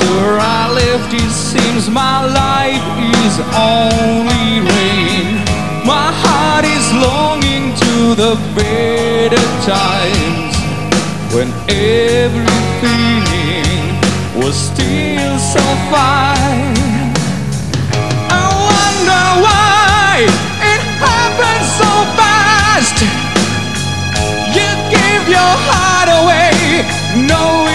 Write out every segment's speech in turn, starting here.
After I left, it seems my life is only rain. My heart is longing to the better times when everything was still so fine. I wonder why it happened so fast. You gave your heart away, knowing.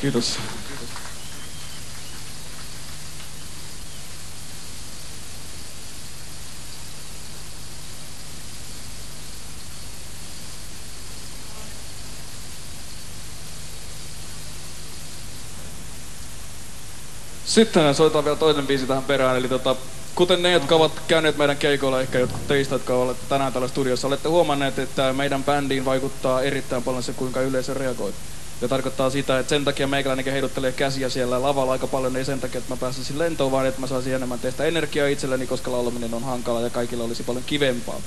Kiitos. Sitten soitetaan vielä toinen biisi tähän perään, eli tota, kuten ne, jotka ovat käyneet meidän keikoilla, ehkä jotkut teistä, jotka olette tänään täällä studiossa, olette huomanneet, että meidän bändiin vaikuttaa erittäin paljon se, kuinka yleisö reagoi. Ja tarkoittaa sitä, että sen takia meikäläinenkin heiluttelee käsiä siellä lavalla aika paljon, ei sen takia, että mä pääsisin lentoon, vaan että mä saisin enemmän teistä energiaa itselleni, koska laulaminen on hankala ja kaikilla olisi paljon kivempaa.